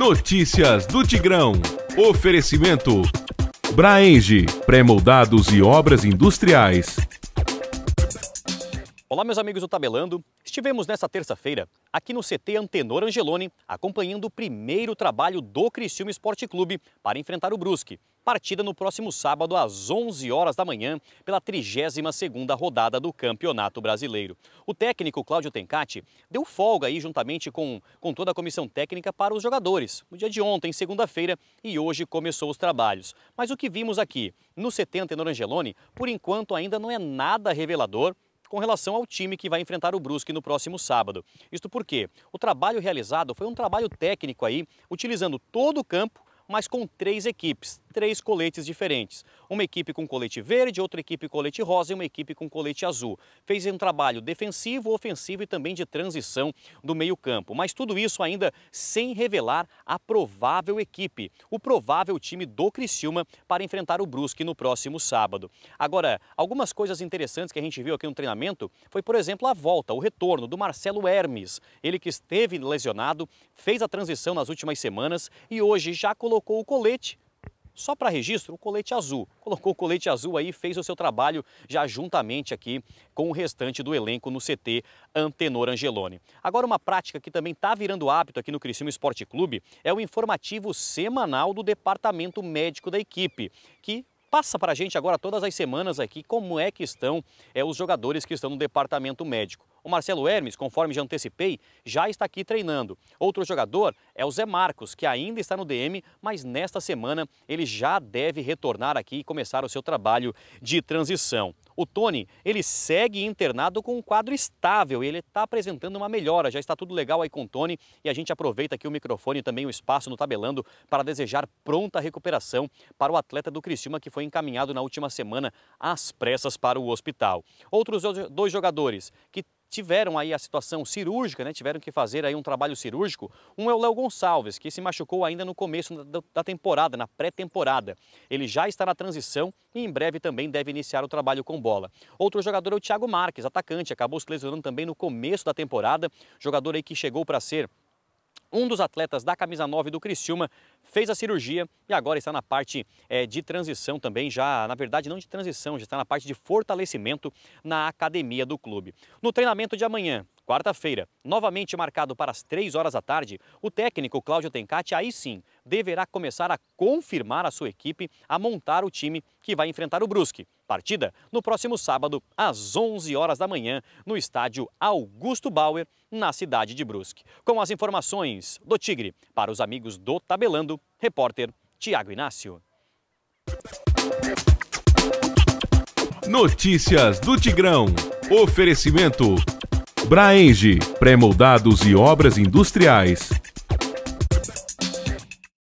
Notícias do Tigrão. Oferecimento. Braenge, pré-moldados e obras industriais. Olá, meus amigos do Tabelando. Estivemos nesta terça-feira aqui no CT Antenor Angeloni, acompanhando o primeiro trabalho do Criciúma Esporte Clube para enfrentar o Brusque. Partida no próximo sábado às 11 horas da manhã pela 32ª rodada do Campeonato Brasileiro. O técnico Cláudio Tencati deu folga aí juntamente com, com toda a comissão técnica para os jogadores. No dia de ontem, segunda-feira, e hoje começou os trabalhos. Mas o que vimos aqui no CT Antenor Angeloni, por enquanto ainda não é nada revelador com relação ao time que vai enfrentar o Brusque no próximo sábado. Isto porque o trabalho realizado foi um trabalho técnico aí, utilizando todo o campo, mas com três equipes três coletes diferentes. Uma equipe com colete verde, outra equipe com colete rosa e uma equipe com colete azul. Fez um trabalho defensivo, ofensivo e também de transição do meio-campo. Mas tudo isso ainda sem revelar a provável equipe, o provável time do Criciúma para enfrentar o Brusque no próximo sábado. Agora, algumas coisas interessantes que a gente viu aqui no treinamento foi, por exemplo, a volta, o retorno do Marcelo Hermes. Ele que esteve lesionado, fez a transição nas últimas semanas e hoje já colocou o colete só para registro, o colete azul. Colocou o colete azul aí, fez o seu trabalho já juntamente aqui com o restante do elenco no CT Antenor Angeloni. Agora uma prática que também está virando hábito aqui no Criciúma Esporte Clube é o informativo semanal do departamento médico da equipe, que passa para a gente agora todas as semanas aqui como é que estão é, os jogadores que estão no departamento médico. O Marcelo Hermes, conforme já antecipei, já está aqui treinando. Outro jogador é o Zé Marcos, que ainda está no DM, mas nesta semana ele já deve retornar aqui e começar o seu trabalho de transição. O Tony, ele segue internado com um quadro estável e ele está apresentando uma melhora. Já está tudo legal aí com o Tony e a gente aproveita aqui o microfone e também o espaço no tabelando para desejar pronta recuperação para o atleta do Criciúma que foi encaminhado na última semana às pressas para o hospital. Outros dois jogadores que tiveram aí a situação cirúrgica, né? tiveram que fazer aí um trabalho cirúrgico. Um é o Léo Gonçalves, que se machucou ainda no começo da temporada, na pré-temporada. Ele já está na transição e em breve também deve iniciar o trabalho com bola. Outro jogador é o Thiago Marques, atacante, acabou se lesionando também no começo da temporada. Jogador aí que chegou para ser um dos atletas da camisa 9 do Criciúma fez a cirurgia e agora está na parte é, de transição também, já na verdade não de transição, já está na parte de fortalecimento na academia do clube. No treinamento de amanhã, quarta-feira, novamente marcado para as 3 horas da tarde, o técnico Cláudio Tencati aí sim deverá começar a confirmar a sua equipe a montar o time que vai enfrentar o Brusque. Partida no próximo sábado, às 11 horas da manhã, no estádio Augusto Bauer, na cidade de Brusque. Com as informações do Tigre, para os amigos do Tabelando, repórter Tiago Inácio. Notícias do Tigrão. Oferecimento. Braenge, pré-moldados e obras industriais.